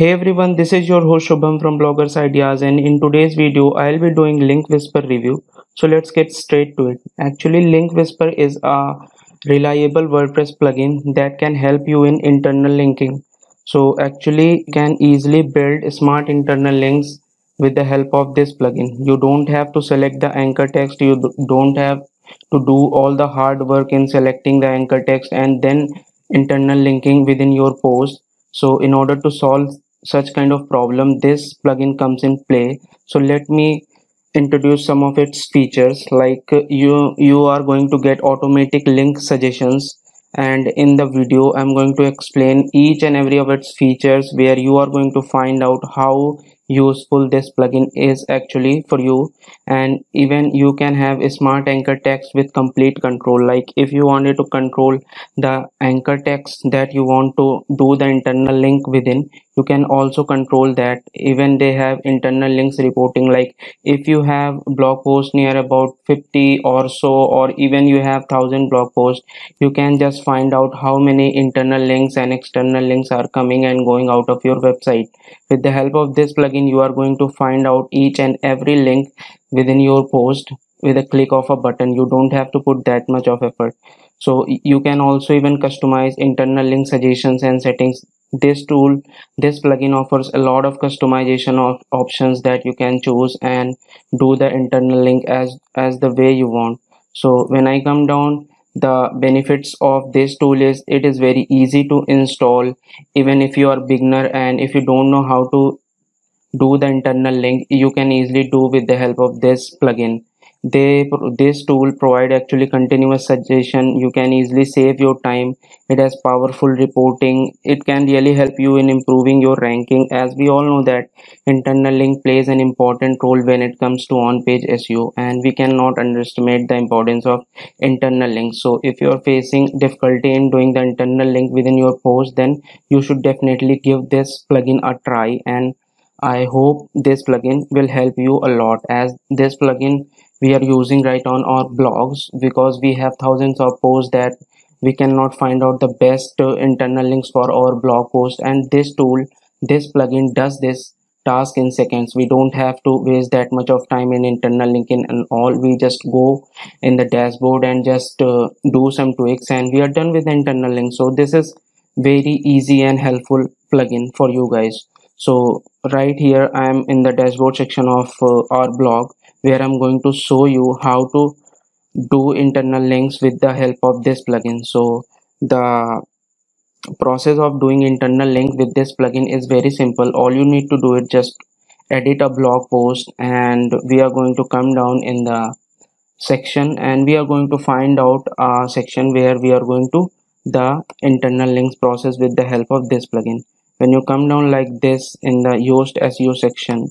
Hey everyone, this is your host Shubham from Bloggers Ideas and in today's video I'll be doing Link Whisper review. So let's get straight to it. Actually Link Whisper is a reliable WordPress plugin that can help you in internal linking. So actually can easily build smart internal links with the help of this plugin. You don't have to select the anchor text, you don't have to do all the hard work in selecting the anchor text and then internal linking within your post so in order to solve such kind of problem this plugin comes in play. So let me introduce some of its features. Like you you are going to get automatic link suggestions. And in the video i'm going to explain each and every of its features where you are going to find out how useful. This plugin is actually for you. And even you can have a smart anchor text with complete control. Like if you wanted to control the anchor text that you want to do the internal link within you can also control that. Even they have internal links reporting. Like if you have blog post near about 50 or so or even you have 1000 blog posts you can just find out how many internal links and external links are coming and going out of your website. With the help of this plugin you are going to find out each and every link within your post with a click of a button. You don't have to put that much of effort. So you can also even customize internal link suggestions and settings. This tool this plugin offers a lot of customization of options that you can choose and do the internal link as as the way you want. So when i come down the benefits of this tool is it is very easy to install. Even if you are beginner and if you don't know how to do the internal link you can easily do with the help of this plugin. They this tool provide actually continuous suggestion. You can easily save your time. It has powerful reporting. It can really help you in improving your ranking. As we all know that internal link plays an important role when it comes to on-page seo and we cannot underestimate the importance of internal links so if you're facing difficulty in doing the internal link within your post then you should definitely give this plugin a try. And i hope this plugin will help you a lot as this plugin we are using right on our blogs because we have thousands of posts that we cannot find out the best uh, internal links for our blog post. And this tool this plugin does this task in seconds. We don't have to waste that much of time in internal linking and all. We just go in the dashboard and just uh, do some tweaks and we are done with internal link. So this is very easy and helpful plugin for you guys so right here i am in the dashboard section of uh, our blog where I'm going to show you how to do internal links with the help of this plugin. So the process of doing internal link with this plugin is very simple. All you need to do is just edit a blog post and we are going to come down in the section and we are going to find out a section where we are going to the internal links process with the help of this plugin when you come down like this in the Yoast SEO section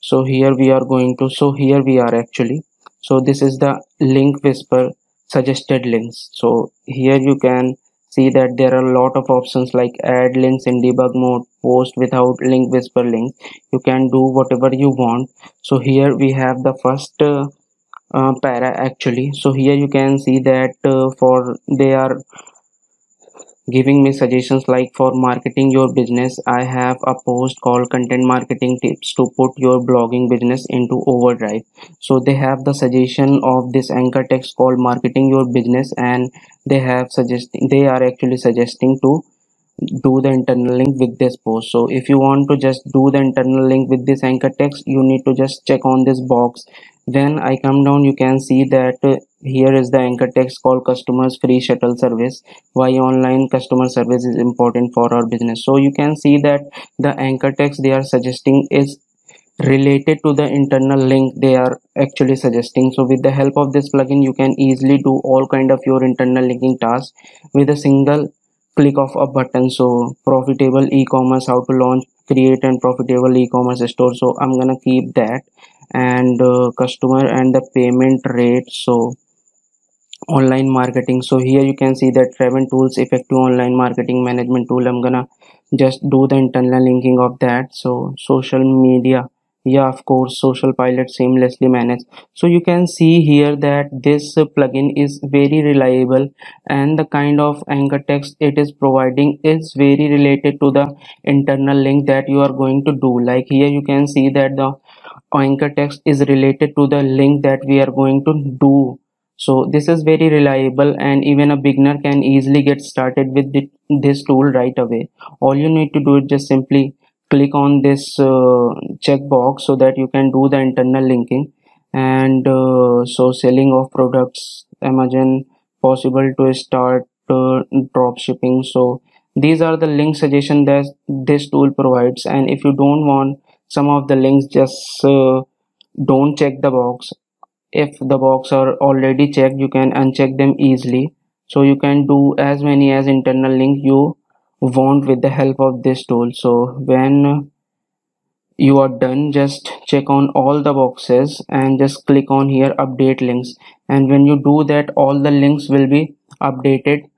so here we are going to so here we are actually. So this is the link whisper suggested links. So here you can see that there are a lot of options like add links in debug mode post without link whisper link. You can do whatever you want. So here we have the first uh, uh, para actually. So here you can see that uh, for they are giving me suggestions like for marketing your business i have a post called content marketing tips to put your blogging business into overdrive. So they have the suggestion of this anchor text called marketing your business and they have suggesting they are actually suggesting to do the internal link with this post. So if you want to just do the internal link with this anchor text you need to just check on this box when i come down you can see that uh, here is the anchor text called customers free shuttle service. Why online customer service is important for our business. So you can see that the anchor text they are suggesting is related to the internal link they are actually suggesting. So with the help of this plugin you can easily do all kind of your internal linking tasks with a single click of a button. So profitable e-commerce how to launch create and profitable e-commerce store. So i'm gonna keep that and uh, customer and the payment rate so online marketing. So here you can see that Traven tools effective online marketing management tool. I'm gonna just do the internal linking of that. So social media. Yeah of course social pilot seamlessly managed. So you can see here that this plugin is very reliable and the kind of anchor text it is providing is very related to the internal link that you are going to do. Like here you can see that the anchor text is related to the link that we are going to do. So this is very reliable and even a beginner can easily get started with this tool right away. All you need to do is just simply click on this uh, checkbox so that you can do the internal linking. And uh, so selling of products amazon possible to start uh, drop shipping. So these are the link suggestion that this tool provides. And if you don't want some of the links just uh, don't check the box. If the box are already checked you can uncheck them easily. So you can do as many as internal link you want with the help of this tool. So when you are done just check on all the boxes and just click on here update links. And when you do that all the links will be updated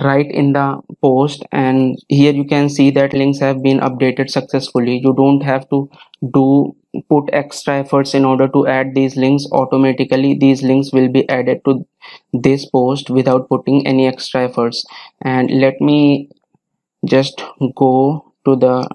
right in the post and here you can see that links have been updated successfully. You don't have to do put extra efforts in order to add these links. Automatically these links will be added to this post without putting any extra efforts. And let me just go to the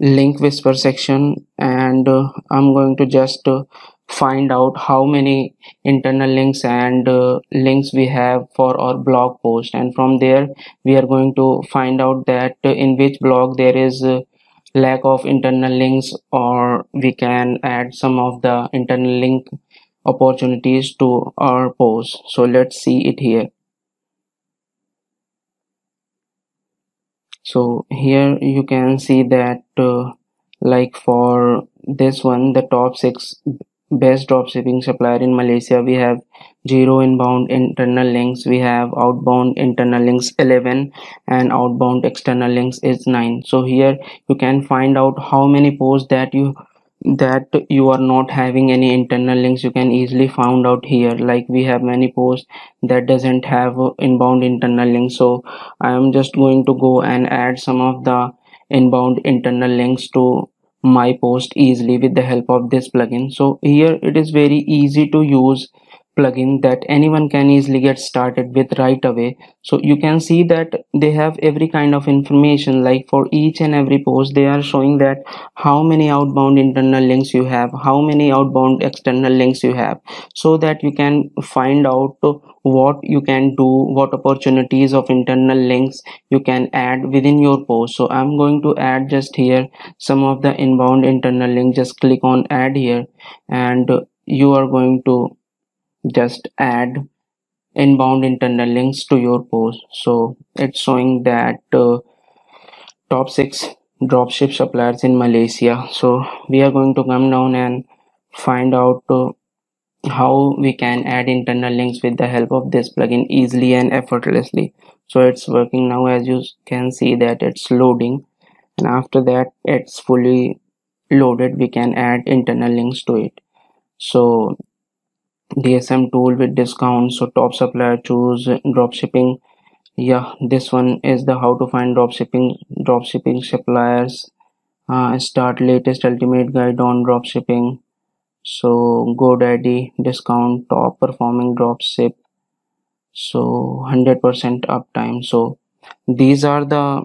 link whisper section and uh, i'm going to just uh, find out how many internal links and uh, links we have for our blog post. And from there we are going to find out that uh, in which blog there is uh, lack of internal links or we can add some of the internal link opportunities to our post. So let's see it here. So here you can see that uh, like for this one the top six best dropshipping supplier in Malaysia. We have zero inbound internal links. We have outbound internal links 11 and outbound external links is 9 so here you can find out how many posts that you that you are not having any internal links. You can easily found out here. Like we have many posts that doesn't have inbound internal links. So i am just going to go and add some of the inbound internal links to my post easily with the help of this plugin. So here it is very easy to use plugin that anyone can easily get started with right away. So you can see that they have every kind of information like for each and every post they are showing that how many outbound internal links you have how many outbound external links you have so that you can find out what you can do what opportunities of internal links you can add within your post. So i'm going to add just here some of the inbound internal link. Just click on add here and you are going to just add inbound internal links to your post. So it's showing that uh, top six dropship suppliers in malaysia. So we are going to come down and find out uh, how we can add internal links with the help of this plugin easily and effortlessly. So it's working now as you can see that it's loading. And after that it's fully loaded. We can add internal links to it. So dsm tool with discounts so top supplier choose dropshipping yeah this one is the how to find dropshipping dropshipping suppliers. Uh, start latest ultimate guide on dropshipping so godaddy discount top performing dropship so 100% uptime. So these are the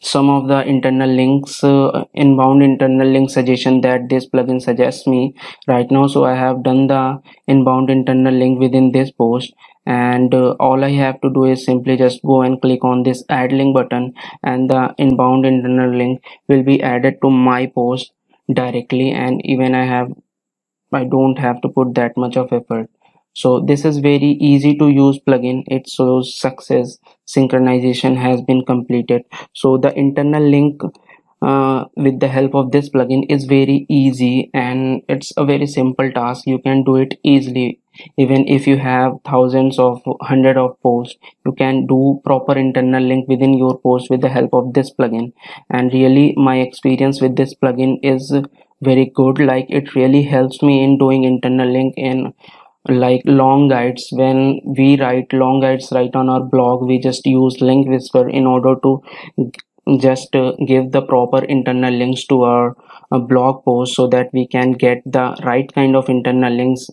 some of the internal links uh, inbound internal link suggestion that this plugin suggests me. Right now so i have done the inbound internal link within this post. And uh, all i have to do is simply just go and click on this add link button. And the inbound internal link will be added to my post directly and even i have i don't have to put that much of effort. So this is very easy to use plugin. It shows success. Synchronization has been completed. So the internal link uh, with the help of this plugin is very easy and it's a very simple task. You can do it easily even if you have thousands of hundred of posts you can do proper internal link within your post with the help of this plugin. And really my experience with this plugin is very good. Like it really helps me in doing internal link in like long guides. When we write long guides right on our blog we just use link whisper in order to just uh, give the proper internal links to our uh, blog post so that we can get the right kind of internal links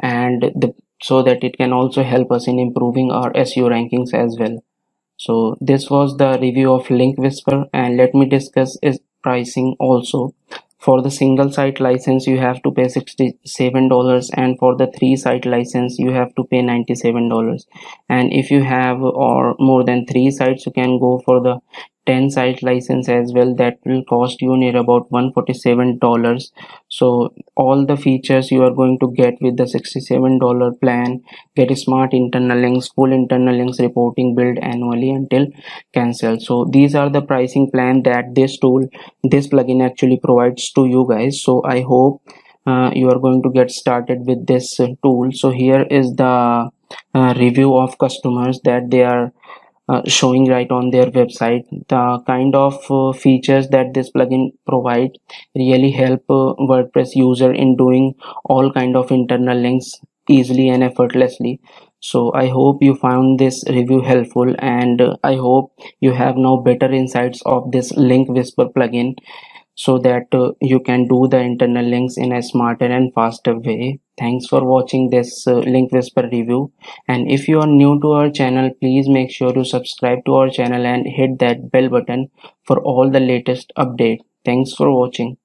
and the so that it can also help us in improving our SEO rankings as well. So this was the review of link whisper and let me discuss its pricing also. For the single site license you have to pay $67 and for the three site license you have to pay $97 and if you have or more than three sites you can go for the 10 site license as well that will cost you near about 147 dollars. So all the features you are going to get with the 67 dollar plan get smart internal links full internal links reporting build annually until cancel so these are the pricing plan that this tool this plugin actually provides to you guys. So i hope uh, you are going to get started with this uh, tool. So here is the uh, review of customers that they are uh, showing right on their website. The kind of uh, features that this plugin provide really help uh, wordpress user in doing all kind of internal links easily and effortlessly. So i hope you found this review helpful and uh, i hope you have now better insights of this link whisper plugin so that uh, you can do the internal links in a smarter and faster way. Thanks for watching this uh, link whisper review. And if you are new to our channel please make sure to subscribe to our channel and hit that bell button for all the latest update. Thanks for watching